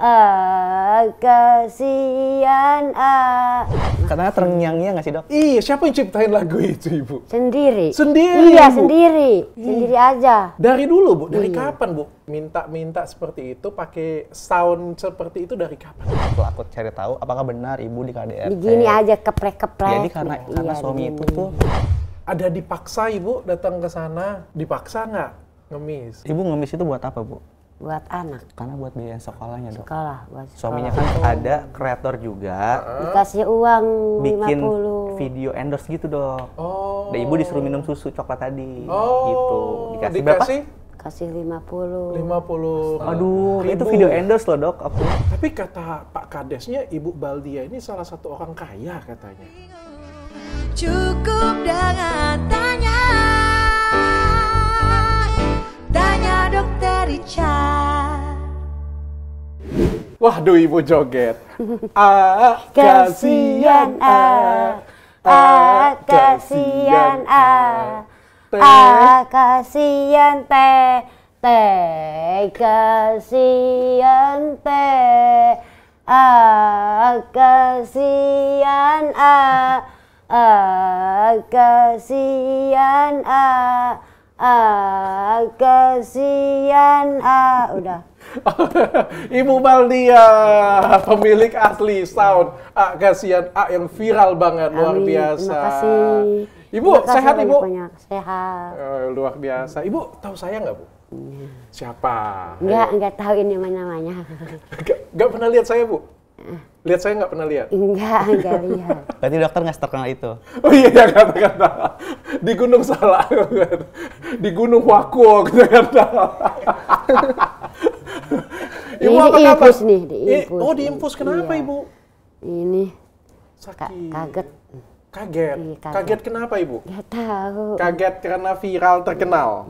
ah kasihan ah Karena terngiang-ngiang nggak sih dok? Iya, siapa yang ciptain lagu itu, Ibu? sendiri Sendiri, iya Bu? sendiri sendiri aja Dari dulu, Bu. Dari Iya. kapan, Bu? Minta-minta seperti itu, pakai sound seperti itu dari kapan? Waktu aku cari tahu apakah benar ibu di KDRT. begini aja keprek-keprek Jadi karena karena Iya, suami itu tuh Ada dipaksa, Ibu, datang ke sana? Dipaksa nggak? Ngemis? ibu ngemis itu buat apa bu? Buat anak Karena buat biaya sekolahnya dok. sekolah buat sekolah. Suaminya kan ada kreator juga dikasih uang bikin 50 video endorse gitu dok. Oh. Dan ibu disuruh minum susu coklat tadi. Oh, Gitu. Dikasih, berapa? dikasih kasih 50 50 Aduh, itu ribu. video endorse loh dok. Aku. Tapi kata Pak Kadesnya, Ibu Baldia ini salah satu orang kaya katanya. Cukup dengan dokter Richard. Waduh, Ibu joget. Ah, kasihan ah. Ah kasihan ah. Teh. ah kasihan teh. Teh kasihan teh. Ah kasihan ah. Ah kasihan ah ah kasihan ah udah Ibu Baldia, pemilik asli sound A kasihan A yang viral banget, luar Amin. biasa. Terima kasih. Ibu, Terima kasih sehat Ibu? banyak-banyak. Sehat. Eh, luar biasa. Ibu tahu saya nggak Bu? Siapa? Enggak, enggak tahu ini namanya. Nggak, nggak pernah lihat saya Bu? Lihat saya nggak pernah lihat? Enggak, enggak lihat. Berarti dokter nggak terkenal itu. Oh iya, ya, kata-kata. Di Gunung Salak. Di Gunung Wako, kata-kata. Ini diinfus nih, Eh, diinfus. Oh, diinfus. Kenapa, Iya. Ibu? Ini Sakit. kaget. Kaget. Iya, kaget. Kaget kenapa, Ibu? Enggak tahu. Kaget karena viral terkenal.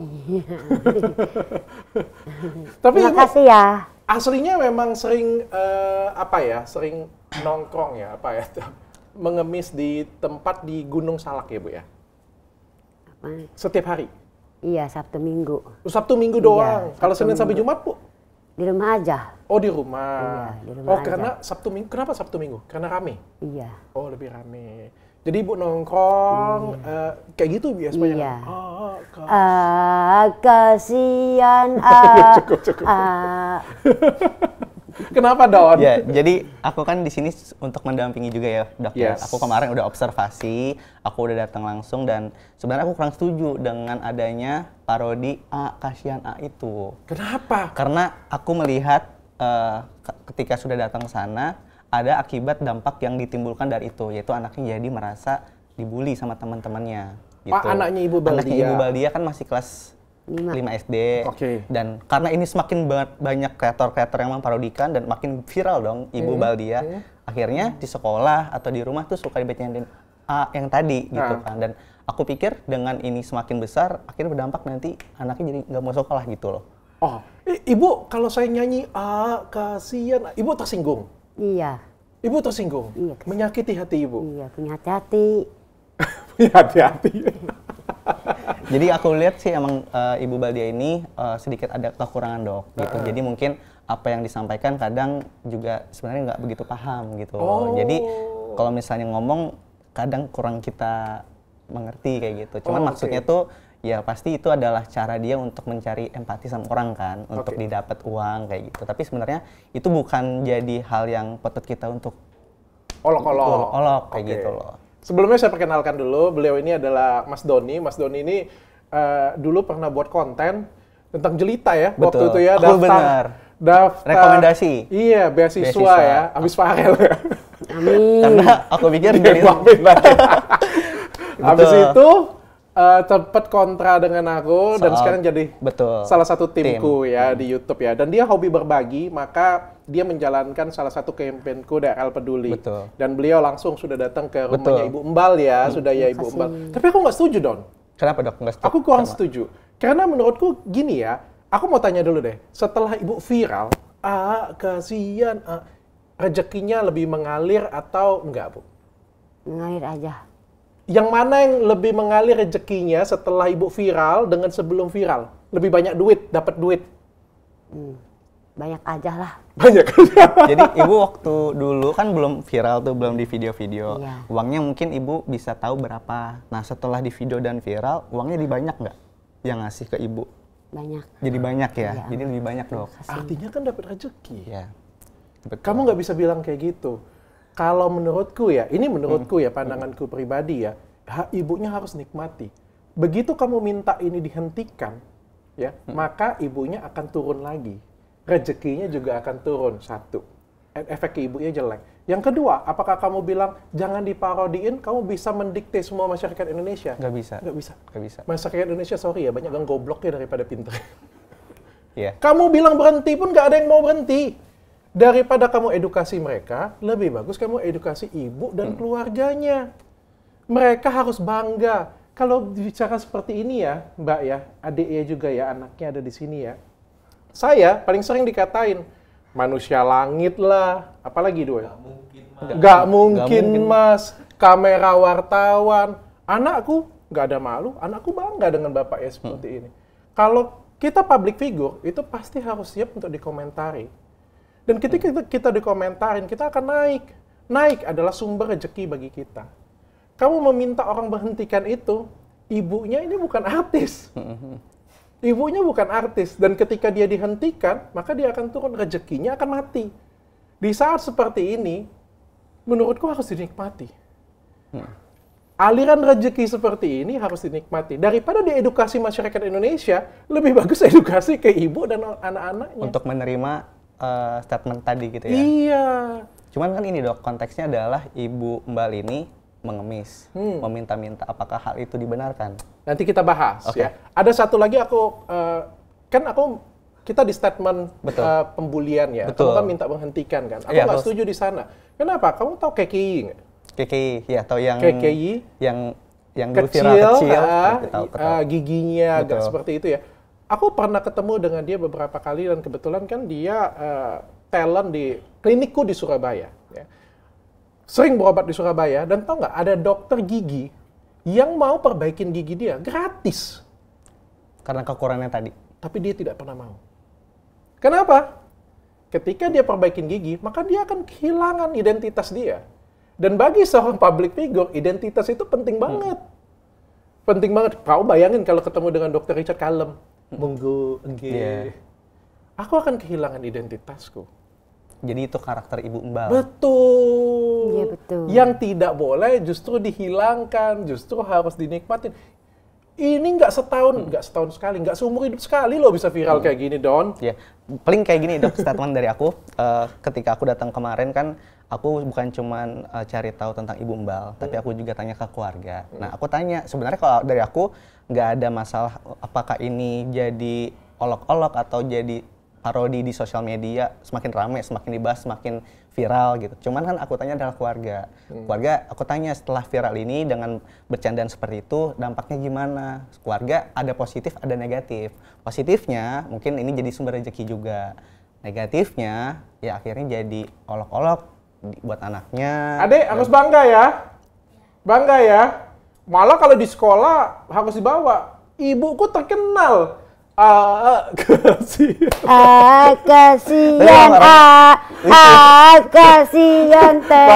Tapi Terima Ibu, kasih ya. Aslinya memang sering eh, apa ya? Sering nongkrong ya, apa ya? Mengemis di tempat di Gunung Salak ya, Bu ya? Apa? Setiap hari. Iya, Sabtu Minggu. Sabtu Minggu Iya, doang. Kalau Sabtu Senin sampai. Jumat, Bu? Di rumah aja. Oh, di rumah. Iya, di rumah oh, aja. karena Sabtu Minggu. Kenapa Sabtu Minggu? Karena rame. Iya. Oh, lebih rame. Jadi Ibu nongkrong eh, kayak gitu biasanya. Iya. Oh, ka- Ah, kasihan ah. Cukup, cukup. ah. Kenapa, Don? Ya, jadi aku kan di sini untuk mendampingi juga ya, dok. ya. Yes. Aku kemarin udah observasi, aku udah datang langsung dan sebenarnya aku kurang setuju dengan adanya parodi A kasihan A itu. Kenapa? Karena aku melihat eh, ke- ketika sudah datang ke sana ada akibat dampak yang ditimbulkan dari itu, yaitu anaknya jadi merasa dibully sama teman-temannya. Gitu. Ah, anaknya Ibu Anaknya Baldia. Ibu Baldia kan masih kelas Lima. 5 SD. Oke. Dan karena ini semakin banyak kreator-kreator yang memparodikan dan makin viral dong Ibu Baldia. Akhirnya di sekolah atau di rumah tuh suka dibacain A yang tadi gitu Ah. kan. Dan aku pikir dengan ini semakin besar akhirnya berdampak nanti anaknya jadi nggak mau sekolah gitu loh. Oh, Ibu kalau saya nyanyi ah kasihan, Ibu tersinggung. Iya. Ibu tersinggung. Iya, Menyakiti hati Ibu. Iya, punya hati-hati. Punya hati-hati. Jadi aku lihat sih emang eh, Ibu Baldia ini eh, sedikit ada kekurangan dok gitu. Jadi mungkin apa yang disampaikan kadang juga sebenarnya nggak begitu paham gitu. Oh. Jadi kalau misalnya ngomong kadang kurang kita mengerti kayak gitu. Cuman Oh, maksudnya oke. tuh ya pasti itu adalah cara dia untuk mencari empati sama orang kan, untuk didapat uang kayak gitu. Tapi sebenarnya itu bukan jadi hal yang patut kita untuk Olok-olok. olok-olok kayak Oke. gitu loh. Sebelumnya saya perkenalkan dulu, beliau ini adalah Mas Doni. Mas Doni ini eh, dulu pernah buat konten tentang jelita ya waktu Betul. itu ya Oh, benar. daftar Rekomendasi. Iya, beasiswa, Beasiswa. ya, habis Farel. Amin. Karena aku pikir Dia jadi Betul. itu eh, tempat kontra dengan aku dan Soal- sekarang jadi betul. salah satu timku Tim. ya di YouTube ya. Dan dia hobi berbagi, maka dia menjalankan salah satu kampanyku DRL Peduli. Betul. Dan beliau langsung sudah datang ke rumahnya Betul. Ibu Embal ya, sudah ya Ibu kasih. Embal. Tapi aku nggak setuju Don. Kenapa dok? Nggak setuju Aku kurang sama- setuju. Karena menurutku gini ya, aku mau tanya dulu deh. Setelah Ibu viral, ah kasihan, ah, rezekinya lebih mengalir atau enggak Bu? Mengalir aja. Yang mana yang lebih mengalir rezekinya setelah ibu viral dengan sebelum viral? Lebih banyak duit, dapat duit. Banyak aja lah. Banyak. Jadi ibu waktu dulu kan belum viral tuh, belum di video-video. Iya. Uangnya mungkin ibu bisa tahu berapa. Nah setelah di video dan viral, uangnya dibanyak nggak yang ngasih ke ibu? Banyak. Jadi banyak ya? Iya. Jadi lebih banyak dok? Artinya kan dapat rezeki. Iya. Betul. Kamu nggak bisa bilang kayak gitu. Kalau menurutku ya, ini menurutku ya pandanganku pribadi ya, ha- ibunya harus nikmati. Begitu kamu minta ini dihentikan, ya, maka ibunya akan turun lagi. Rezekinya juga akan turun satu. E- Efek ke ibunya jelek. Yang kedua, apakah kamu bilang jangan diparodiin, kamu bisa mendikte semua masyarakat Indonesia? Nggak bisa. Nggak bisa. Nggak bisa. Masyarakat Indonesia sorry ya, banyak yang gobloknya daripada pinter. Iya. Kamu bilang berhenti pun nggak ada yang mau berhenti. Daripada kamu edukasi mereka, lebih bagus kamu edukasi ibu dan keluarganya. Mereka harus bangga. Kalau bicara seperti ini ya, Mbak ya, adiknya juga ya, anaknya ada di sini ya. Saya paling sering dikatain, manusia langit lah, apalagi dua. Gak mungkin, mas. Nggak mungkin. mas. Kamera wartawan. Anakku nggak ada malu, anakku bangga dengan bapaknya seperti ini. Kalau kita public figure, itu pasti harus siap untuk dikomentari. Dan ketika kita, kita dikomentarin, kita akan naik. Naik adalah sumber rezeki bagi kita. Kamu meminta orang berhentikan itu, ibunya ini bukan artis. Ibunya bukan artis. Dan ketika dia dihentikan, maka dia akan turun, rezekinya akan mati. Di saat seperti ini, menurutku harus dinikmati. Aliran rezeki seperti ini harus dinikmati. Daripada diedukasi masyarakat Indonesia, lebih bagus edukasi ke ibu dan anak-anaknya. Untuk menerima eh, statement tadi gitu ya. Iya. Cuman kan ini dok, konteksnya adalah ibu Mbak ini mengemis, Hmm. meminta-minta apakah hal itu dibenarkan? Nanti kita bahas Oke. ya. Ada satu lagi aku eh, kan aku kita di statement Betul. eh, pembulian ya. Betul. Kamu kan minta menghentikan kan. Aku Iya, nggak kalau- setuju di sana. Kenapa? Kamu tahu KKI nggak? KKI, ya atau yang KKI? yang yang Kecil, viral kecil, ah, Tahu, ah, giginya agak Betul. seperti itu ya. Aku pernah ketemu dengan dia beberapa kali dan kebetulan kan dia eh, talent di klinikku di Surabaya. Ya. Sering berobat di Surabaya dan tau nggak ada dokter gigi yang mau perbaikin gigi dia gratis. Karena kekurangannya tadi. tapi dia tidak pernah mau. Kenapa? Ketika dia perbaikin gigi, maka dia akan kehilangan identitas dia. Dan bagi seorang public figure, identitas itu penting banget. Penting banget. Kau bayangin kalau ketemu dengan Dr. Richard Kalem. Enggih. Iya. Aku akan kehilangan identitasku. Jadi itu karakter ibu Mbak. Betul. Iya, betul. Yang tidak boleh justru dihilangkan, justru harus dinikmatin. Ini nggak setahun, nggak setahun sekali, nggak seumur hidup sekali loh bisa viral kayak gini, Don. Ya, paling kayak gini dok statement dari aku. eh, ketika aku datang kemarin kan, aku bukan cuman eh, cari tahu tentang ibu Mbal, tapi aku juga tanya ke keluarga. Nah, aku tanya sebenarnya kalau dari aku nggak ada masalah apakah ini jadi olok-olok atau jadi parodi di sosial media semakin ramai, semakin dibahas, semakin viral gitu. Cuman kan aku tanya adalah keluarga. Keluarga, aku tanya setelah viral ini dengan bercandaan seperti itu, dampaknya gimana? Keluarga ada positif, ada negatif. Positifnya mungkin ini jadi sumber rezeki juga. Negatifnya ya akhirnya jadi olok-olok buat anaknya. Adek harus bangga ya. Bangga ya. Malah kalau di sekolah harus dibawa. Ibuku terkenal. Ah, kasih. Ah, kasihan, ah, ah, kasihan teh.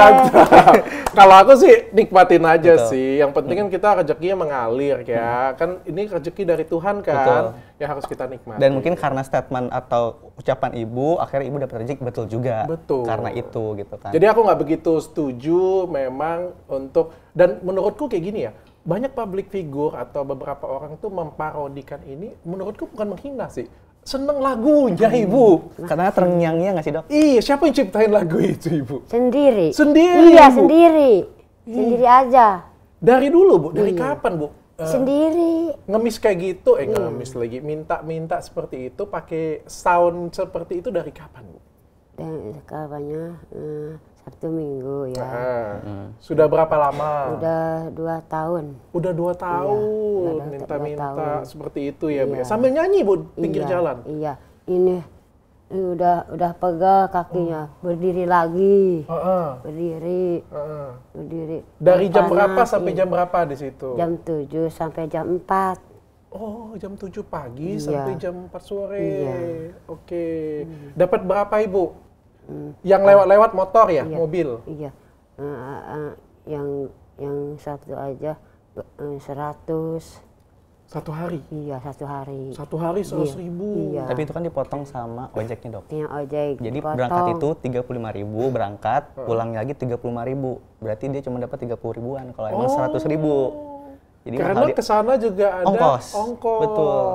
Kalau aku sih nikmatin aja Betul. sih. Yang penting kan kita rezekinya mengalir ya. Kan ini rezeki dari Tuhan kan. Betul. Ya harus kita nikmati. Dan mungkin karena statement atau ucapan ibu, akhirnya ibu dapat rezeki betul juga. Betul. Karena itu gitu kan. Jadi aku nggak begitu setuju memang untuk dan menurutku kayak gini ya. Banyak public figure atau beberapa orang tuh memparodikan ini menurutku bukan menghina sih. Seneng lagunya ibu. Karena terngiang-ngiang nggak sih dok? Iya, siapa yang ciptain lagu itu ibu? Sendiri. Sendiri, Iya, Bu. sendiri. Sendiri aja. Dari dulu bu, dari Iya. kapan bu? Eh, Sendiri. ngemis kayak gitu, eh ngemis lagi, minta-minta seperti itu, pakai sound seperti itu dari kapan bu? Dan kabarnya eh, Sabtu Minggu ya. Ah, Sudah berapa lama? Udah dua tahun. Udah dua tahun, udah dua- minta-minta dua tahun. seperti itu ya, Bu. ya? Iya. Sambil nyanyi, Bu, pinggir iya, jalan. Iya. Ini, ini udah udah pegel kakinya. Berdiri lagi. Heeh, Berdiri. heeh. Berdiri. Dari jam Panas, berapa sampai iya. jam berapa di situ? Jam 7 sampai jam 4. Oh, jam 7 pagi Iya. sampai jam 4 sore. Iya. Oke. Dapat berapa Ibu? Yang lewat-lewat motor ya, Iya. mobil? Iya. Eh, eh, eh, yang yang satu aja seratus. Satu hari. Iya satu hari. Satu hari seratus Iya. ribu. Iya. Tapi itu kan dipotong sama ojeknya dok. Yang ojek. Jadi dipotong. berangkat itu 35.000 berangkat, pulang lagi 35.000. Berarti dia cuma dapat 30 ribuan kalau emang 100 ribu. Jadi Karena ke sana juga ada Ongkos. ongkos. Betul.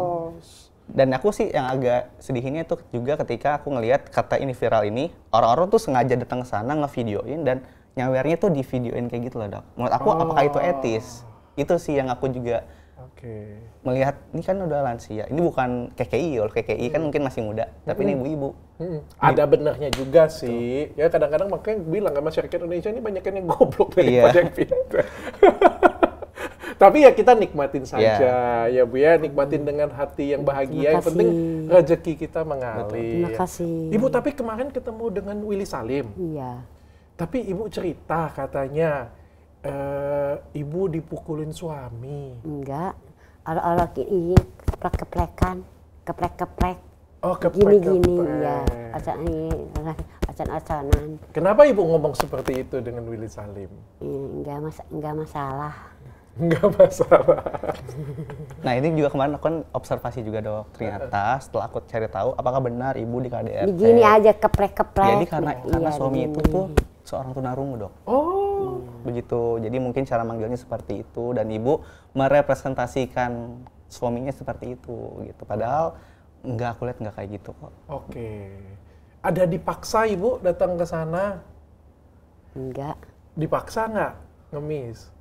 Dan aku sih yang agak sedihnya itu juga ketika aku ngelihat kata ini viral ini, orang-orang tuh sengaja datang ke sana ngevideoin dan nyawernya tuh di videoin kayak gitu loh dok. Menurut aku apakah itu etis? Itu sih yang aku juga Oke. melihat ini kan udah lansia. Ini bukan KKI, kalau KKI kan mungkin masih muda, tapi ini ibu-ibu. Mm-mm. Ada benernya juga sih. Ya kadang-kadang makanya bilang kan masyarakat Indonesia ini banyak yang goblok daripada Iya. yang pintar. Tapi ya kita nikmatin saja ya Bu ya, nikmatin dengan hati yang bahagia. Yang penting rezeki kita mengalir. Terima kasih. Ibu tapi kemarin ketemu dengan Willy Salim. Iya. Tapi ibu cerita katanya eh, ibu dipukulin suami. Enggak. Orang-orang ini keplek-keplekan, keplek-keplek. Oh, keprek, Gini-gini, ya. Acan ini, acan-acanan. Kenapa ibu ngomong seperti itu dengan Willy Salim? Eh, Enggak, mas enggak masalah. Enggak masalah. Nah ini juga kemarin aku kan observasi juga dok. Ternyata setelah aku cari tahu apakah benar ibu di KDRT. Begini aja keplek-keplek. Jadi karena Iya, karena suami itu begini. tuh seorang tunarungu dok. Oh, Begitu. Jadi mungkin cara manggilnya seperti itu dan ibu merepresentasikan suaminya seperti itu gitu. Padahal enggak aku lihat enggak kayak gitu kok. oke. Ada dipaksa ibu datang ke sana? Enggak. Dipaksa nggak ngemis?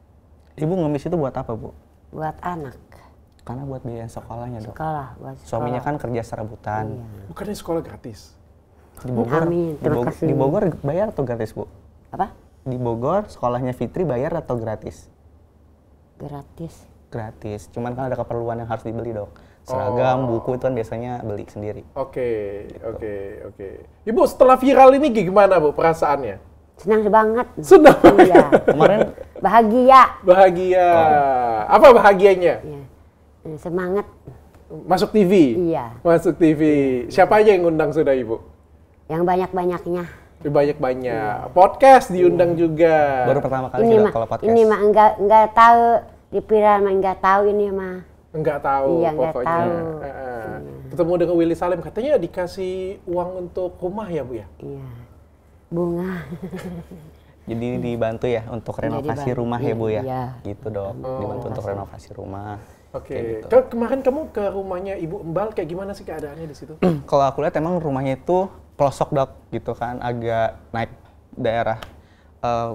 Ibu ngemis itu buat apa bu? Buat anak. Karena buat biaya sekolahnya dok. Sekolah. Buat sekolah. Suaminya kan kerja serabutan. Bukannya sekolah gratis? Di Bogor, Amin, di, Bogor kasih. di Bogor bayar atau gratis bu? Apa? Di Bogor sekolahnya Fitri bayar atau gratis? Gratis. Gratis. Cuman kan ada keperluan yang harus dibeli dok. Seragam, Oh. buku itu kan biasanya beli sendiri. Oke, oke, oke. Ibu setelah viral ini gimana bu perasaannya? Senang banget. Senang, Iya. Kemarin Bahagia. bahagia. Apa bahagianya? Iya. Eh, Semangat. Masuk TV? Iya. Masuk TV. Siapa aja yang ngundang sudah ibu? Yang banyak-banyaknya. Banyak-banyak. Podcast diundang juga. baru pertama kali ini mah kalau podcast. ini mah enggak enggak tahu di viral mah enggak tahu ini mah. Enggak tahu Iya, enggak pokoknya. tahu. Eh, eh. Ketemu dengan Willy Salim, katanya dikasih uang untuk rumah ya Bu ya? Iya. Bunga. Jadi dibantu ya untuk renovasi dibantu, rumah ya bu ya? iya. Gitu dok. Dibantu untuk renovasi rumah. Oke. Kayak gitu. Ke- Kemarin kamu ke rumahnya Ibu Embal, kayak gimana sih keadaannya di situ? Kalau aku lihat emang rumahnya itu pelosok dok gitu kan, agak naik daerah eh,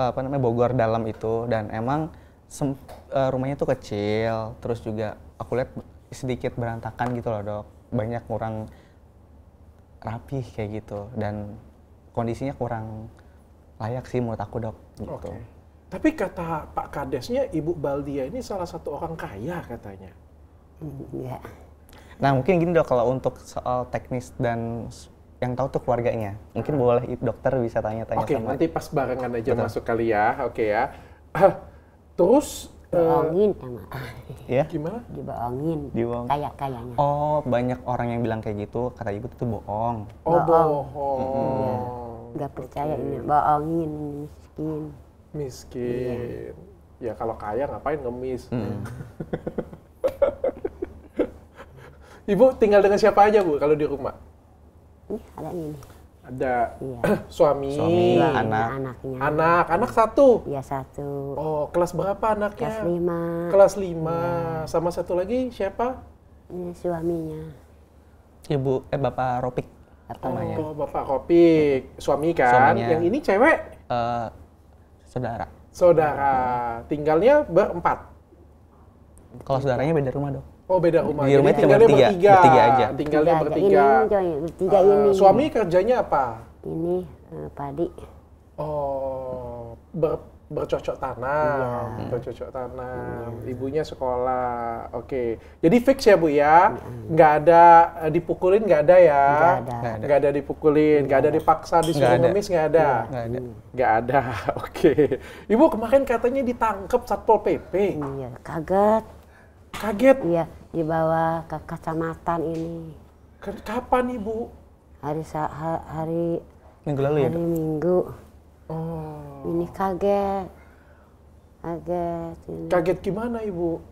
apa namanya Bogor dalam itu dan emang sem- eh, rumahnya itu kecil, terus juga aku lihat sedikit berantakan gitu loh dok, banyak kurang rapih kayak gitu dan kondisinya kurang layak sih menurut aku dok. Gitu. Oke. Tapi kata Pak Kadesnya Ibu Baldia ini salah satu orang kaya katanya. Enggak. Nah mungkin gini dok kalau untuk soal teknis dan yang tahu tuh keluarganya, mungkin boleh i- dokter bisa tanya-tanya Oke, sama. nanti pas barengan aja Betul. masuk kali ya. Oke ya. Terus eh, Bohongin sama. Ya. gimana? Dibohongin. Dibohong. Kayak kayaknya. Oh banyak orang yang bilang kayak gitu, kata ibu itu bohong. Oh, Bohong. bohong. Enggak percaya ini bohongin miskin. Miskin. Ya kalau kaya ngapain ngemis? Ibu tinggal dengan siapa aja Bu kalau di rumah? Ini ada ini. Ada Iya. suami, Suami, Iya, anak. Anaknya. anak, anak satu. Iya satu. Oh, kelas berapa anaknya? Kelas lima. Kelas lima. Sama satu lagi siapa? Ini suaminya. Ibu, eh bapak Ropik namanya. Oh, Bapak Kopik, suami kan. Suaminya. Yang ini cewek, Eh, saudara. saudara. Tinggalnya berempat. Kalau saudaranya beda rumah dok. Oh, beda rumah. Di rumah tinggalnya bertiga, bertiga. bertiga aja. Tinggalnya Tiga aja. bertiga. Ini, bertiga Eh, ini. Suami kerjanya apa? Ini eh, padi. Oh, ber- bercocok tanam, Iya. bercocok tanam. Ibunya sekolah, oke. Jadi fix ya bu ya, nggak ada eh, dipukulin nggak ada ya, Nggak ada. Nggak ada. dipukulin, nggak ada dipaksa disuruh Nggak ada. ngemis nggak ada, Nggak ada. nggak ada. Oke, ibu kemarin katanya ditangkap satpol pp. Iya, kaget. Kaget. Iya, dibawa ke kecamatan ini. K- Kapan ibu? Hari hari Minggu lalu ya, hari Dok? Minggu. Oh. Ini kaget. Kaget ini. Kaget gimana ibu?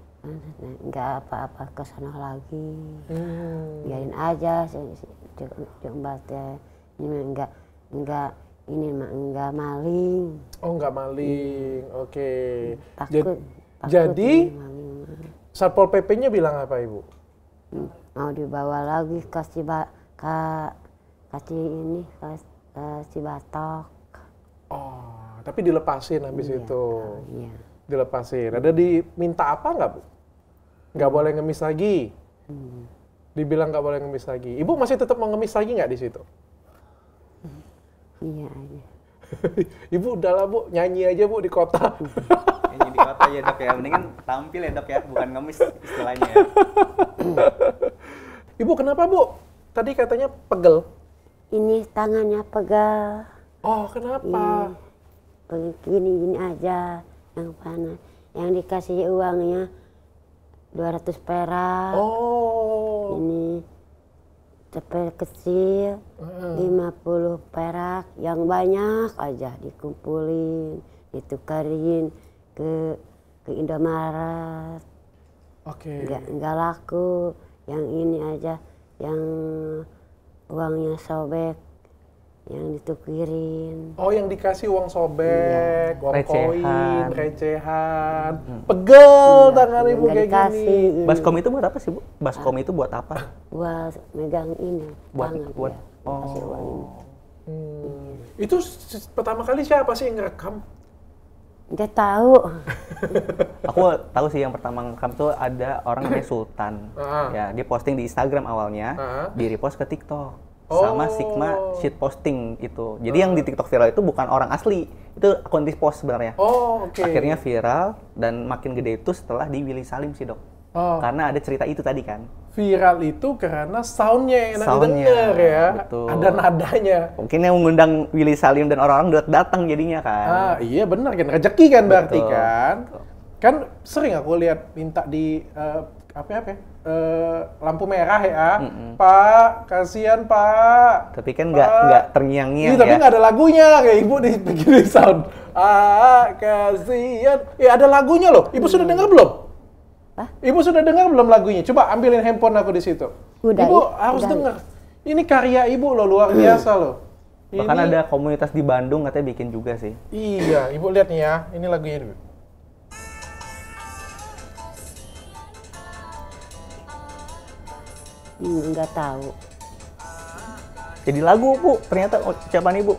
Enggak apa-apa ke sana lagi. Hmm. Biarin aja teh. Ini enggak enggak ini mah enggak maling. Oh nggak maling, oke. Takut. Jad- takut jadi maling mah. satpol pp-nya bilang apa ibu? Hmm, mau dibawa lagi ke Ciba ke ini ke, ke Cibatok. Oh, tapi dilepasin habis Iya, itu. Iya. Dilepasin. Ada diminta apa nggak bu? Nggak boleh ngemis lagi. Hmm. Dibilang nggak boleh ngemis lagi. Ibu masih tetap mau ngemis lagi nggak di situ? Iya, iya. Ibu udahlah bu, nyanyi aja bu di kota. Nyanyi di kota ya dok ya, mendingan tampil ya dok ya, bukan ngemis istilahnya ya. Ibu kenapa bu? Tadi katanya pegel. Ini tangannya pegal. Oh kenapa? Begini gini aja yang panas. Yang dikasih uangnya 200 perak. Oh. Ini cepet kecil 50 perak yang banyak aja dikumpulin ditukarin ke ke Indomaret Oke. nggak nggak laku yang ini aja yang uangnya sobek yang ditukirin Oh yang dikasih uang sobek, uang Recehan. koin, recehan, pegel tangan ibu kayak dikasih gini. ini Baskom itu buat apa sih bu? Baskom itu buat apa? buat megang ini Buat- tangan buat- ya dikasih uang ini Hmm. Itu pertama kali siapa sih yang ngerekam? nggak tahu Aku tahu sih yang pertama ngekam tuh ada orang namanya Sultan. Ah. Ya, dia posting di Instagram awalnya, Ah. di repost ke TikTok. Oh. Sama Sigma shit posting itu. Jadi yang di TikTok viral itu bukan orang asli, itu akun post sebenarnya. Oh oke. Akhirnya viral dan makin gede itu setelah di Willy Salim sih dok. Oh. Karena ada cerita itu tadi kan. Viral itu karena soundnya enak Soundnya, didengar ya. betul. Ada nadanya. Mungkin yang mengundang Willy Salim dan orang-orang udah datang jadinya kan. Ah iya benar kan rezeki kan berarti Betul, kan. Kan sering aku lihat minta di eh, apa apa ya? Eh, lampu merah ya. Pak, kasihan Pak. Tapi kan nggak nggak terngiang-ngiang Iya, tapi ya. nggak ada lagunya kayak ibu di begini sound. Ah, kasihan. Eh ada lagunya loh. Ibu sudah dengar belum? Hah? Ibu sudah dengar belum lagunya? Coba ambilin handphone aku di situ. Udah, ibu i- harus udah. dengar. Ini karya ibu loh luar biasa loh. Bahkan Ini- ada komunitas di Bandung katanya bikin juga sih. Iya, ibu lihat nih ya. Ini lagunya dulu. Hmm, nggak tahu Jadi lagu bu, ternyata ucapan ibu.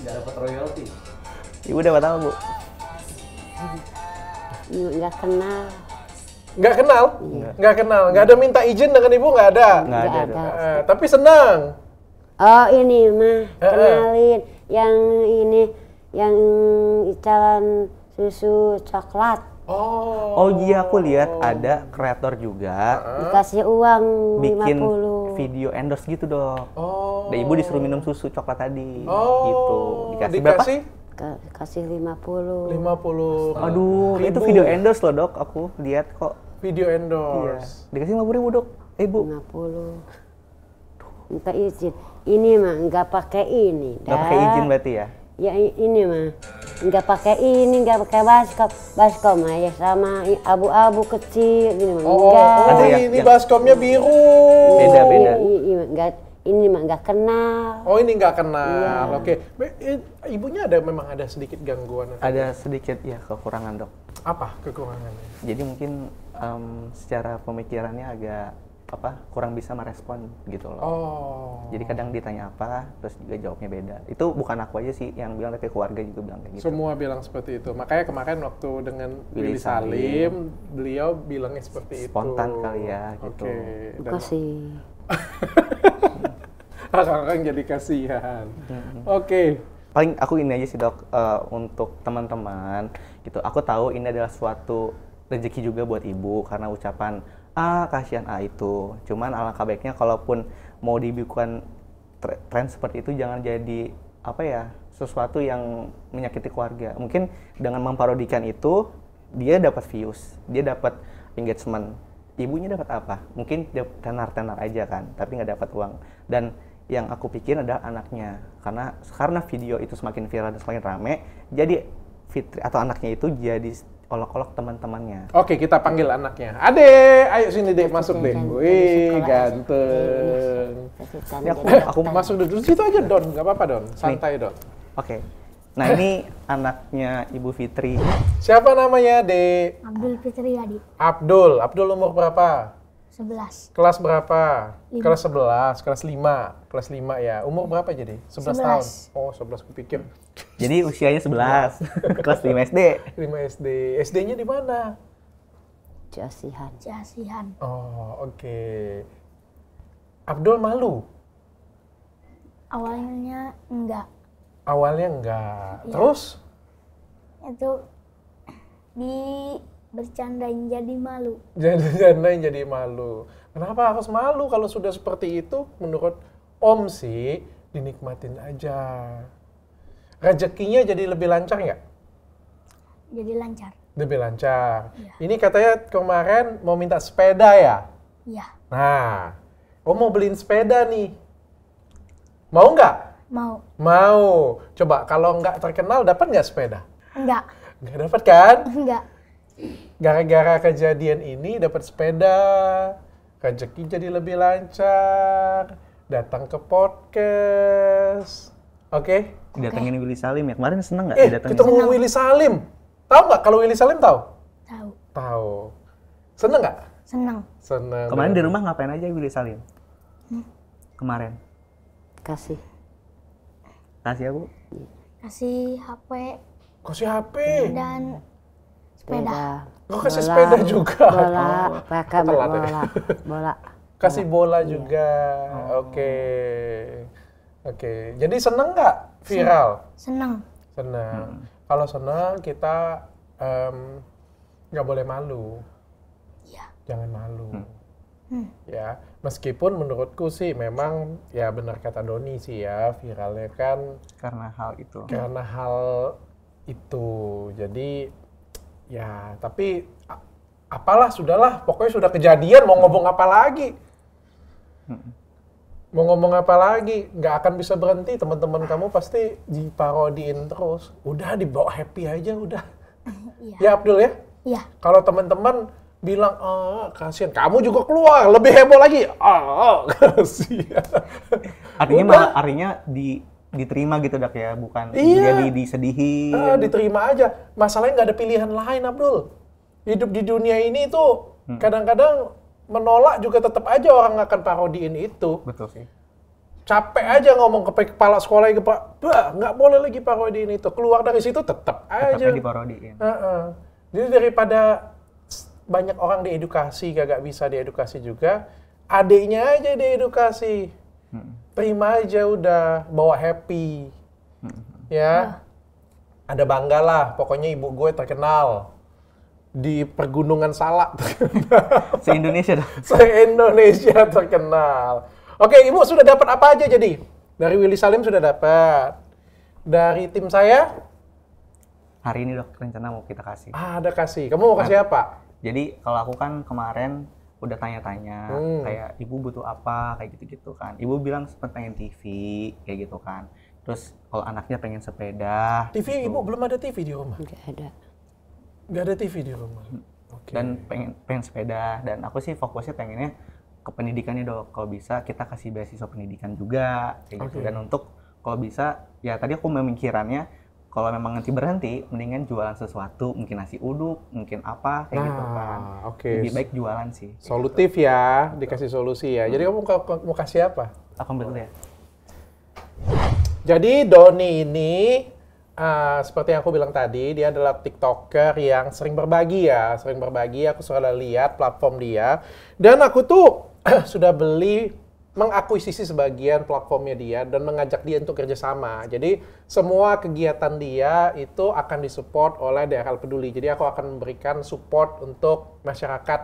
Nggak dapat royalti. Ibu dapat apa bu? Nggak kenal Nggak kenal? Nggak kenal. Nggak ada minta izin dengan ibu nggak ada. Nggak ada. Eh, tapi senang. Oh ini mah Eh, eh. kenalin yang ini yang jalan susu coklat Oh. Oh iya aku lihat ada kreator juga dikasih uang bikin 50 video endorse gitu dok. Oh. Dan ibu disuruh minum susu coklat tadi. Oh. Gitu. Dikasih, berapa? Dikasih Ke- kasih 50 50 Aduh, itu ribu. video endorse loh dok. Aku lihat kok. Video Iya. endorse. Dikasih 50 ribu dok. Eh bu, 50 minta izin ini mah nggak pakai ini nggak pakai izin berarti ya? Ya ini mah nggak pakai ini nggak pakai baskom baskom mah ya sama abu-abu kecil ini mah Oh, enggak oh, Ada yang- ini yang- baskomnya biru. Beda, beda. Iya, iya, iya, nggak ini mah nggak kenal Oh, ini nggak kenal. Iya. Oke. Eh, Ibunya ada memang ada sedikit gangguan. atau Ada sedikit ya kekurangan dok. Apa kekurangannya? Jadi mungkin em, secara pemikirannya agak apa kurang bisa merespon gitu loh. Oh. Jadi kadang ditanya apa, terus juga jawabnya beda. Itu bukan aku aja sih yang bilang, tapi keluarga juga bilang kayak gitu. Semua bilang seperti itu. Makanya kemarin waktu dengan Willy Willy Salim, beliau bilangnya seperti Spontan itu. kali ya, gitu. Oke. Dan kasih orang-orang jadi kasihan. Oke. Paling aku ini aja sih dok eh, untuk teman-teman gitu. Aku tahu ini adalah suatu rezeki juga buat ibu karena ucapan ah kasihan ah itu. Cuman alangkah baiknya kalaupun mau dibukukan tre- tren seperti itu jangan jadi apa ya sesuatu yang menyakiti keluarga. Mungkin dengan memparodikan itu dia dapat views, dia dapat engagement. Ibunya dapat apa? Mungkin tenar-tenar aja kan, tapi nggak dapat uang. Dan yang aku pikir adalah anaknya, karena karena video itu semakin viral dan semakin rame, jadi Fitri atau anaknya itu jadi olok-olok teman-temannya. Oke, kita panggil anaknya. Ade, ayo sini dek, masuk deh. Wih, ganteng. Ini tanda. aku, aku Masuk dulu situ aja Don, nggak apa-apa Don. Santai Don. Oke. Nah ini anaknya Ibu Fitri. Siapa namanya, Dek? Abdul Fitri Yadi, Abdul. Abdul umur berapa? 11. Kelas berapa? Lima. Kelas 11, kelas 5. Kelas 5 ya. Umur berapa jadi? 11, tahun. Oh, 11 kupikir. Jadi usianya 11, kelas 5 SD. 5 SD. SD-nya di mana? Jasihan. Jasihan. Oh, oke. Abdul malu? Awalnya enggak. Awalnya enggak. Iya. Terus? Itu di bercandain jadi malu. Janda-janda yang jadi malu. Kenapa harus malu kalau sudah seperti itu? Menurut Om sih, dinikmatin aja. Rezekinya jadi lebih lancar nggak? Jadi lancar. Lebih lancar. Iya. Ini katanya kemarin mau minta sepeda ya? Iya, Nah, Om mau beliin sepeda nih. Mau nggak? mau. Mau. Coba kalau nggak terkenal dapat nggak sepeda? Enggak, Nggak dapat kan? enggak. Gara-gara kejadian ini dapat sepeda, rezeki jadi lebih lancar, datang ke podcast. Oke? Datengin Willy Salim ya. Kemarin seneng nggak Eh, didatengin? ketemu Willy Salim. Tahu nggak kalau Willy Salim tahu? Tahu. Tahu. Seneng nggak? Senang. Seneng. Kemarin di rumah ngapain aja Willy Salim? Kemarin. Kasih. Kasih Bu. Kasih HP Kasih HP. dan sepeda. Oh, kasih sepeda juga. Bola, Oh, pakai telat ya. bola, bola. Kasih bola juga. Oke. Oke. Jadi seneng nggak viral? Senang. Senang. Kalau senang kita em, nggak boleh malu. Iya. Jangan malu. Hmm. Ya, meskipun menurutku sih memang ya benar kata Doni sih ya viralnya kan Karena hal itu. karena hal itu. Jadi ya tapi apalah sudahlah pokoknya sudah kejadian mau ngomong apa lagi. Mau ngomong apa lagi? Nggak akan bisa berhenti. Teman-teman kamu pasti diparodiin terus. Udah dibawa happy aja udah. Iya. Ya Abdul ya. Iya. Kalau teman-teman bilang, ah kasihan, kamu juga keluar, lebih heboh lagi. Ah, kasihan. Artinya malah artinya di diterima gitu dak ya, bukan Iya. jadi disedihin. Ah, diterima aja. Masalahnya nggak ada pilihan lain, Abdul. Hidup di dunia ini tuh kadang-kadang menolak juga tetap aja orang akan parodiin itu. Betul sih. Capek aja ngomong ke kepala sekolah ke Pak, bah nggak boleh lagi parodiin itu. Keluar dari situ tetap aja. Tetapnya diparodiin. Heeh. Jadi daripada banyak orang diedukasi gak bisa diedukasi juga, adiknya aja diedukasi. Terima aja udah, bawa happy. Ya. Ada bangga lah, pokoknya ibu gue terkenal. Di pergunungan Salak terkenal. Se-Indonesia dah. Se-Indonesia terkenal. Oke, ibu sudah dapat apa aja jadi? Dari Willy Salim sudah dapat. Dari tim saya, Hari ini dok rencana mau kita kasih. ah, ada kasih. Kamu mau kasih apa? Jadi kalau aku kan kemarin udah tanya-tanya Hmm. kayak ibu butuh apa kayak gitu-gitu kan. Ibu bilang sempat pengen TV kayak gitu kan. Terus kalau anaknya pengen sepeda TV ibu belum ada TV di rumah. Nggak ada. Nggak ada TV di rumah. Oke. dan pengen pengen sepeda dan aku sih fokusnya pengennya ke pendidikannya dok. Kalau bisa kita kasih beasiswa pendidikan juga kayak gitu. Oke. Dan untuk kalau bisa ya tadi aku memikirannya kalau memang nanti berhenti mendingan jualan sesuatu mungkin nasi uduk mungkin apa kayak gitu kan. Nah, oke. Lebih baik jualan sih. Solutif ya, dikasih solusi ya. Jadi kamu mau, mau kasih apa? Aku ambil dulu ya. Jadi Doni ini uh, seperti yang aku bilang tadi, dia adalah TikToker yang sering berbagi ya, sering berbagi. Aku sudah lihat platform dia, dan aku tuh sudah beli mengakuisisi sebagian platformnya dia dan mengajak dia untuk kerjasama. Jadi semua kegiatan dia itu akan disupport oleh DRL Peduli. Jadi aku akan memberikan support untuk masyarakat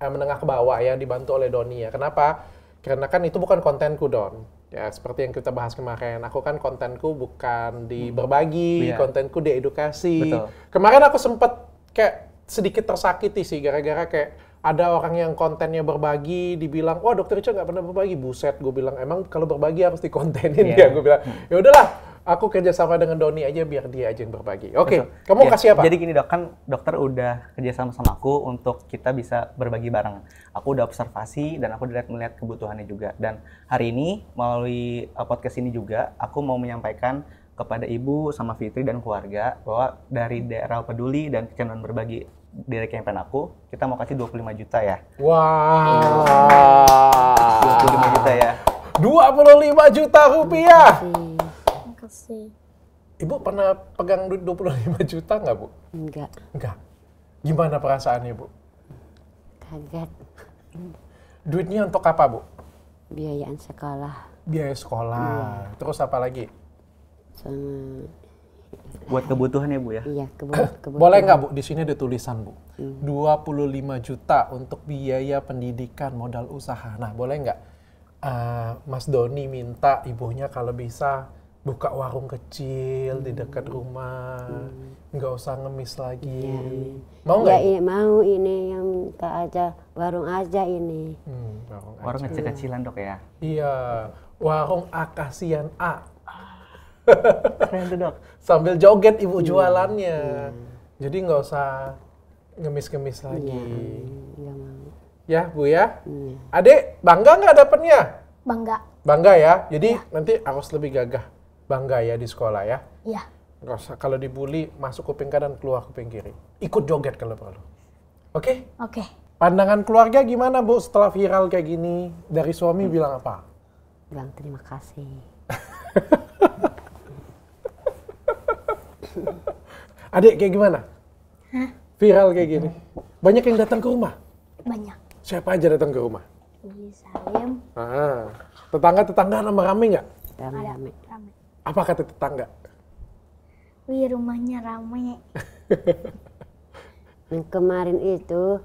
eh, menengah ke bawah yang dibantu oleh Doni ya. Kenapa? Karena kan itu bukan kontenku Don. Ya, seperti yang kita bahas kemarin, aku kan kontenku bukan di berbagi, Iya. kontenku di edukasi. Betul. Kemarin aku sempet kayak sedikit tersakiti sih, gara-gara kayak ada orang yang kontennya berbagi, dibilang, wah dokter Ica nggak pernah berbagi. Buset, gue bilang, emang kalau berbagi harus dikontenin Iya. ya? Gue bilang, ya udahlah, aku kerjasama dengan Doni aja biar dia aja yang berbagi. Oke, Betul. kamu Ya, kasih apa? Jadi gini dok, kan dokter udah kerja sama sama aku untuk kita bisa berbagi bareng. Aku udah observasi dan aku udah lihat melihat kebutuhannya juga. Dan hari ini melalui uh, podcast ini juga, aku mau menyampaikan kepada ibu sama Fitri dan keluarga bahwa dari daerah peduli dan kecenderungan berbagi dari campaign aku, kita mau kasih 25 juta ya. Wah, 25 juta ya. 25 juta rupiah. Terima kasih. Ibu pernah pegang duit 25 juta nggak, Bu? Enggak, Enggak. Gimana perasaannya, Bu? kaget. Duitnya untuk apa, Bu? Biayaan sekolah Biaya sekolah. Terus apa lagi? sama Buat kebutuhan ya bu ya. iya kebun. Boleh nggak, Bu? Di sini ada tulisan, Bu. 25 juta untuk biaya pendidikan modal usaha. Nah, boleh nggak eh, Mas Doni minta ibunya kalau bisa buka warung kecil di dekat rumah. Nggak usah ngemis lagi. Mau Ya nggak? I- mau ini yang minta aja warung aja ini. Hmm, warung Warung aja. kecil-kecilan dok ya. Iya, warung akasian A. Keren tuh dok. Sambil joget ibu jualannya. Jadi nggak usah ngemis-ngemis lagi. Enggak mau. Ya, Bu ya. Iya. Adik, bangga nggak dapetnya? Bangga. Bangga ya. Jadi nanti harus lebih gagah. Bangga ya di sekolah ya. Iya. Nggak usah kalau dibully masuk kuping kanan keluar kuping kiri. Ikut joget kalau perlu. Oke? Oke. Pandangan keluarga gimana Bu setelah viral kayak gini? Dari suami bilang apa? Bilang terima kasih. Adik kayak gimana? Viral kayak gini. Banyak yang datang ke rumah. Banyak. Siapa aja datang ke rumah? Di Salim. Ah, tetangga-tetangga nama rame nggak? Rame rame. rame. Apa kata tetangga? Wih rumahnya rame. Yang kemarin itu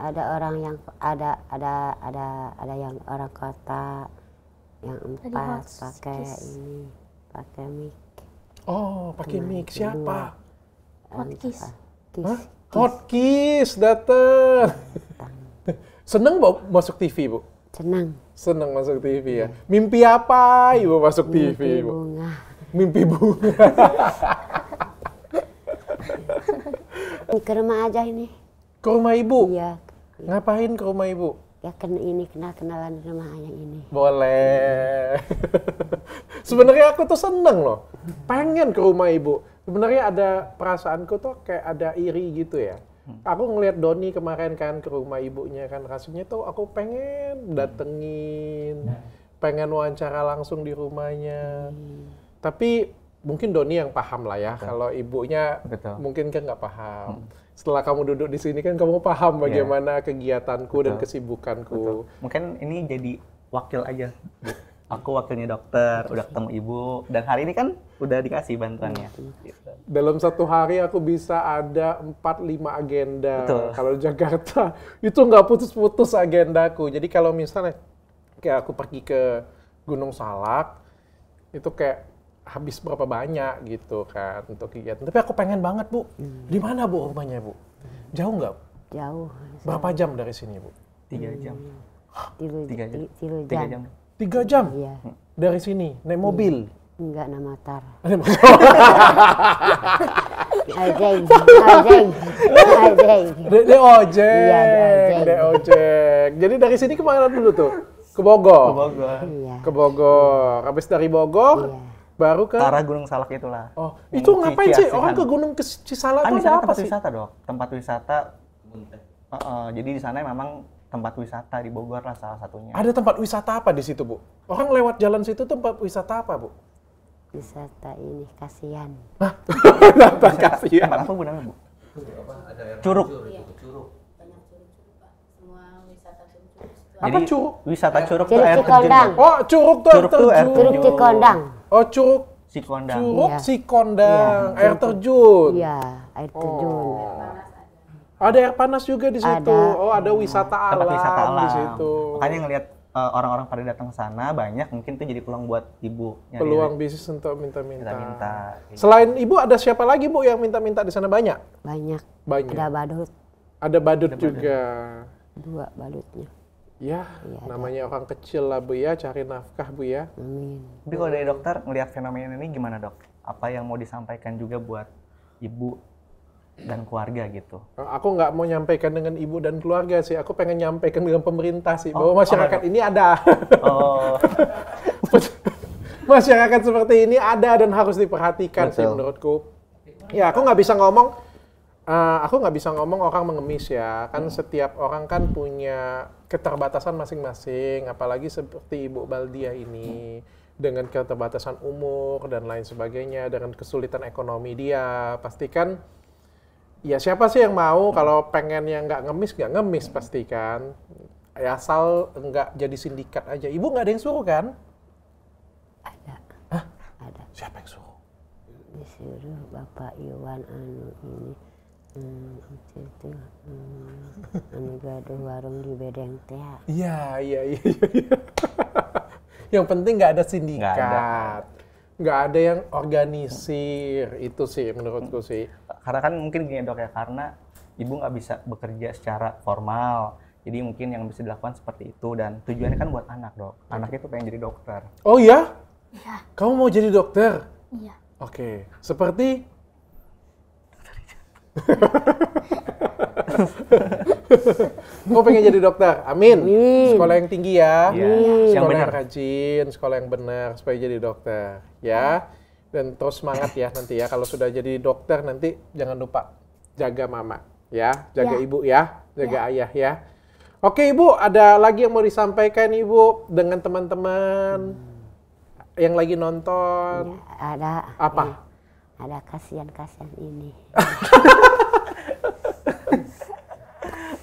ada orang yang ada ada ada ada yang orang kota yang empat pakai ini pakai mic Oh, pakai mic siapa? Hah? Hotkeys dateng. Seneng bu masuk TV bu? senang Seneng masuk TV ya. Mimpi apa ibu masuk TV mimpi bu? bunga Mimpi bunga. ke rumah aja ini ke rumah ibu? iya Ngapain ke rumah ibu? ya kena ini kenal kenalan rumah yang ini Boleh. Sebenarnya aku tuh seneng loh. Pengen ke rumah ibu. Sebenarnya ada perasaanku tuh kayak ada iri gitu ya. Aku ngelihat Doni kemarin kan ke rumah ibunya kan rasanya tuh aku pengen datengin, pengen wawancara langsung di rumahnya. Tapi mungkin Doni yang paham lah ya. Kalau ibunya Betul. mungkin kan nggak paham. Setelah kamu duduk di sini kan kamu paham bagaimana kegiatanku dan kesibukanku. Mungkin ini jadi wakil aja. Aku wakilnya dokter, udah ketemu ibu, dan hari ini kan udah dikasih bantuannya. Gitu. dalam satu hari aku bisa ada 4-5 agenda. Betul. Kalau di Jakarta itu nggak putus-putus agendaku. Jadi kalau misalnya kayak aku pergi ke Gunung Salak, itu kayak habis berapa banyak gitu kan untuk kegiatan. Tapi aku pengen banget bu. Di mana bu rumahnya bu? Jauh nggak? Bu? jauh Berapa jam dari sini bu? Tiga jam. tilu Tiga jam. Tiga jam jam. Tiga jam iya dari sini naik mobil. enggak nama tar ojek, Iya, dek ojek. dek ojek. Jadi dari sini ke mana dulu tuh? Ke Bogor. Bogor. iya Ke Bogor. Habis dari Bogor, Iya. baru ke. Arah Gunung Salak itulah. Oh, itu ngapain sih? Ciasihan. Orang ke Gunung ke Cisalak kan itu di sana ada apa tempat sih? wisata dok, tempat wisata. Heeh, jadi di sana memang tempat wisata di Bogor lah salah satunya. Ada tempat wisata apa di situ, Bu? Orang lewat jalan situ tempat wisata apa, Bu? wisata ini kasihan Tempat kasihan. Tempat apa bu namanya bu? Curug. Apa Jadi curug? wisata curug tuh Curug air Cikondang. terjun. Oh, curug tuh Curug tuh air terjun. Curug Cikondang Oh, curug. Cikondang. Curug. Sikondang, Iya, air terjun. iya air terjun Ada air panas juga di situ. Ada. Oh, ada wisata alam, Tempat wisata alam. di situ. Makanya ngelihat eh, orang-orang pada datang ke sana banyak mungkin itu jadi peluang buat ibu nyari Peluang bisnis untuk minta-minta. minta-minta. Selain ibu ada siapa lagi bu yang minta-minta di sana banyak? banyak Banyak. ada badut Ada badut juga. dua badutnya Ya, ada. namanya orang kecil lah bu ya, cari nafkah bu ya. amin Tapi kalau dari dokter ngelihat fenomena ini gimana dok? Apa yang mau disampaikan juga buat ibu dan keluarga gitu? Aku nggak mau nyampaikan dengan ibu dan keluarga sih, aku pengen nyampaikan dengan pemerintah sih, Oh, bahwa masyarakat apa ini ada. Oh, masyarakat seperti ini ada dan harus diperhatikan sih Betul. menurutku. Ya, aku nggak bisa ngomong, eh, aku nggak bisa ngomong orang mengemis ya. Kan setiap orang kan punya keterbatasan masing-masing, apalagi seperti Ibu Baldia ini dengan keterbatasan umur dan lain sebagainya, dengan kesulitan ekonomi dia, pastikan ya siapa sih yang mau kalau pengen yang nggak ngemis nggak ngemis pastikan. Ya, asal nggak jadi sindikat aja. Ibu nggak ada yang suruh kan? ada ada Siapa yang suruh? disuruh bapak Iwan anu ini hmm, itu itu hmm, anu gaduh warung di bedeng teh Iya, iya, iya. iya. yang penting nggak ada sindikat. Ada. Nggak ada yang organisir. Itu sih menurutku sih. karena kan mungkin gini dok ya karena ibu nggak bisa bekerja secara formal. Jadi mungkin yang bisa dilakukan seperti itu dan tujuannya kan buat anak dok. Anak itu pengen jadi dokter. Oh ya? Iya. Kamu mau jadi dokter? Iya. Oke. Seperti? Kau pengen jadi dokter? Amin. Sekolah yang tinggi ya. Iya. Yang Sekolah benar. yang rajin, sekolah yang benar supaya jadi dokter. Ya. Dan terus semangat ya nanti ya. Kalau sudah jadi dokter nanti jangan lupa jaga mama ya, jaga Ya. ibu ya, jaga ayah ya. Oke ibu, ada lagi yang mau disampaikan ibu dengan teman-teman yang lagi nonton? ada Apa? ada kasihan kasihan ini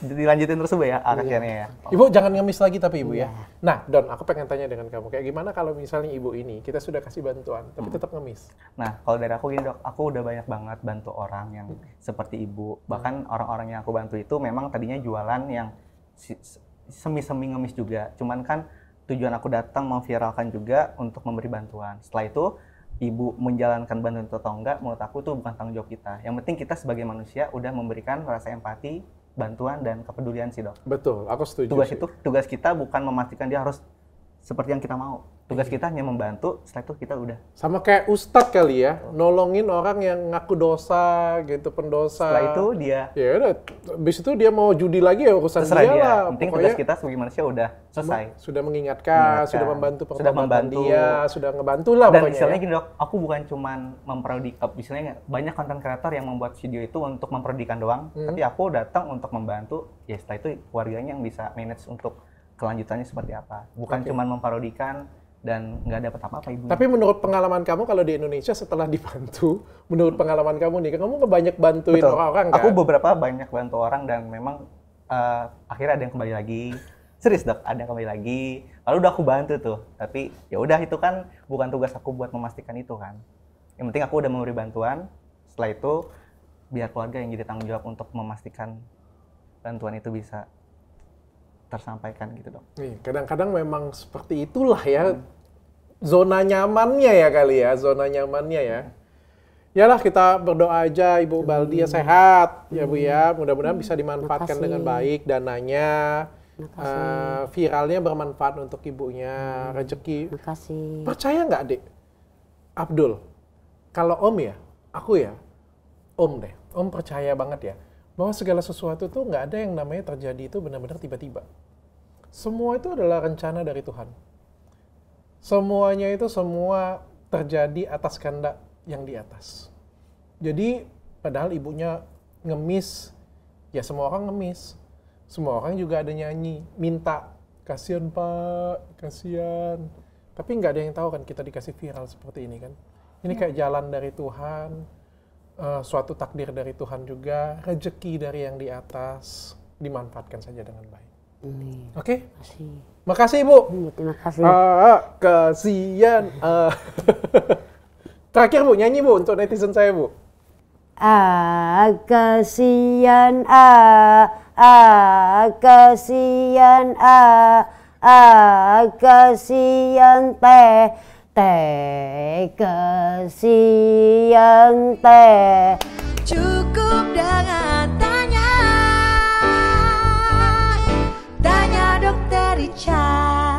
Dilanjutin terus bu ya akhirnya ya. Ibu jangan ngemis lagi tapi ibu ya. Nah, Don, aku pengen tanya dengan kamu, kayak gimana kalau misalnya ibu ini kita sudah kasih bantuan, tapi tetap ngemis? Nah, kalau dari aku gini dok, aku udah banyak banget bantu orang yang seperti ibu. Bahkan orang-orang yang aku bantu itu memang tadinya jualan yang semi-semi ngemis juga. Cuman kan tujuan aku datang memviralkan juga untuk memberi bantuan. Setelah itu, ibu menjalankan bantuan atau enggak, menurut aku itu bukan tanggung jawab kita. Yang penting kita sebagai manusia udah memberikan rasa empati, bantuan, dan kepedulian sih dok. Betul, aku setuju. Tugas sih. itu, tugas kita bukan memastikan dia harus seperti yang kita mau. Tugas kita hanya membantu, setelah itu kita udah Sama kayak ustadz kali ya, nolongin orang yang ngaku dosa gitu, pendosa. setelah itu dia ya udah, habis itu dia mau judi lagi ya urusan terserah dia, dia. lah. Penting Pokoknya tugas kita sebagai manusia udah selesai. sudah mengingatkan, Mengingatkan. sudah membantu Sudah membantu. dia, sudah ngebantu lah Dan pokoknya. istilahnya ya. gini dok, aku bukan cuman memperodi, eh, istilahnya banyak konten kreator yang membuat video itu untuk memperodikan doang, Hmm. tapi aku datang untuk membantu. Ya setelah itu keluarganya yang bisa manage untuk kelanjutannya seperti apa. Bukan Oke. cuman memparodikan dan nggak dapat apa-apa ibu. Tapi menurut pengalaman kamu kalau di Indonesia setelah dibantu, menurut pengalaman kamu nih, kamu banyak bantuin orang-orang kan? Aku beberapa banyak bantu orang dan memang eh, akhirnya ada yang kembali lagi. Serius dok, ada yang kembali lagi. Lalu udah aku bantu tuh. Tapi ya udah itu kan bukan tugas aku buat memastikan itu kan. Yang penting aku udah memberi bantuan. Setelah itu biar keluarga yang jadi tanggung jawab untuk memastikan bantuan itu bisa tersampaikan gitu dok. Nih, kadang-kadang memang seperti itulah ya zona nyamannya ya kali ya, zona nyamannya ya. Yalah kita berdoa aja Ibu Baldia sehat ya Bu ya, mudah-mudahan bisa dimanfaatkan Makasih. dengan baik dananya. eh, viralnya bermanfaat untuk ibunya, rezeki. makasih Percaya nggak, Dek? Abdul, kalau Om ya, aku ya, Om deh. Om percaya banget ya, bahwa segala sesuatu tuh nggak ada yang namanya terjadi itu benar-benar tiba-tiba. Semua itu adalah rencana dari Tuhan. Semuanya itu semua terjadi atas kehendak yang di atas. Jadi, padahal ibunya ngemis, ya semua orang ngemis. Semua orang juga ada nyanyi, minta, kasihan pak, kasihan. Tapi nggak ada yang tahu kan kita dikasih viral seperti ini kan. Ini kayak jalan dari Tuhan, eh, suatu takdir dari Tuhan juga, rezeki dari yang di atas, dimanfaatkan saja dengan baik. Amin. Oke, makasih makasih Ibu. Hmm, terima kasih Ah, kasihan. ah. Terakhir Bu, nyanyi Bu untuk netizen saya Bu. Ah, kasihan ah, ah, kasihan ah, ah kasihan teh teh kasihan teh. Cukup dengan tanya. Tanya dokter Richard